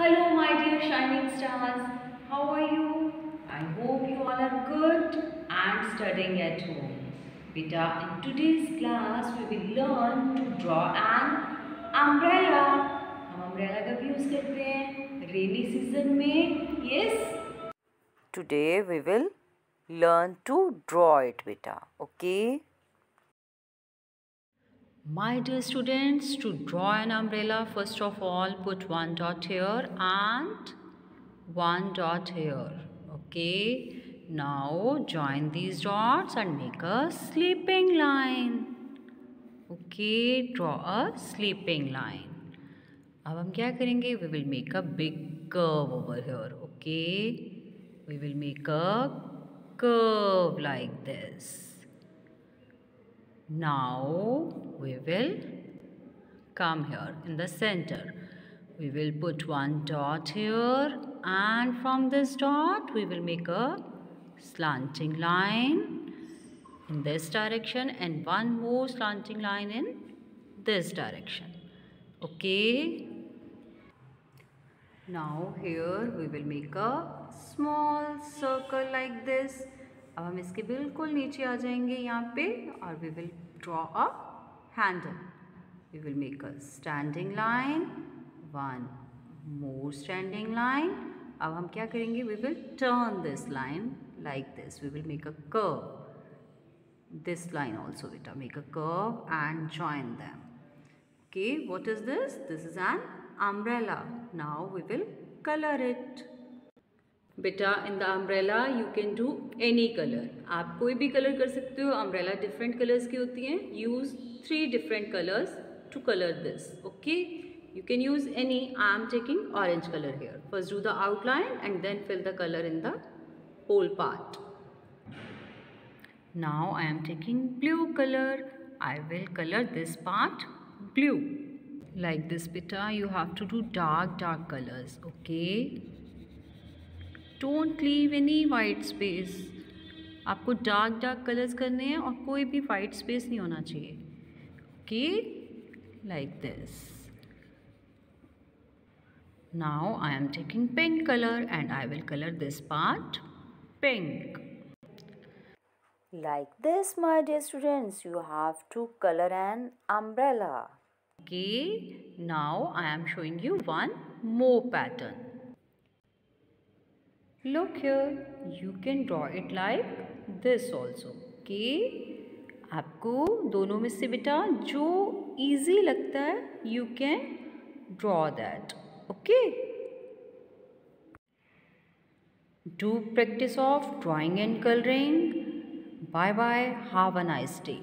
Hello, my dear shining stars. How are you? I hope you all are good and studying at home. Beta, in today's class, we will learn to draw an umbrella. हम umbrella कब use करते हैं rainy season में yes Today we will learn to draw it beta. Okay? My dear students, to draw an umbrella, first of all, put one dot here and one dot here. Okay. Now join these dots and make a sleeping line. Okay, draw a sleeping line. अब हम क्या करेंगे We will make a big curve over here. Okay. We will make a curve like this. Now we will come here in the center. We will put one dot here and from this dot we will make a slanting line in this direction and one more slanting line in this direction. Okay. Now here we will make a small circle like this. अब हम इसके बिल्कुल नीचे आ जाएंगे यहाँ पे और we will draw a handle. We will make a standing line, one more standing line. अब हम क्या We will turn this line like this. We will make a curve. This line also beta make a curve and join them. Okay, what is this? This is an umbrella. Now we will color it. बेटा in the umbrella you can do any colour आप कोई भी colour कर सकते हो umbrella different colours की होती हैं use three different colours to colour this okay you can use any i am taking orange color here first do the outline and then fill the color in the whole part now i am taking blue color i will color this part blue like this beta you have to do dark dark colors okay Don't leave any white space आपको dark dark colours करने हैं और कोई भी white space नहीं होना चाहिए। Okay like this now I am taking pink colour and I will colour this part pink like this my dear students you have to colour an umbrella okay now I am showing you one more pattern Look here, you can draw it like this also. Okay? आपको दोनों में से बेटा जो easy लगता है you can draw that okay do practice of drawing and colouring bye bye have a nice day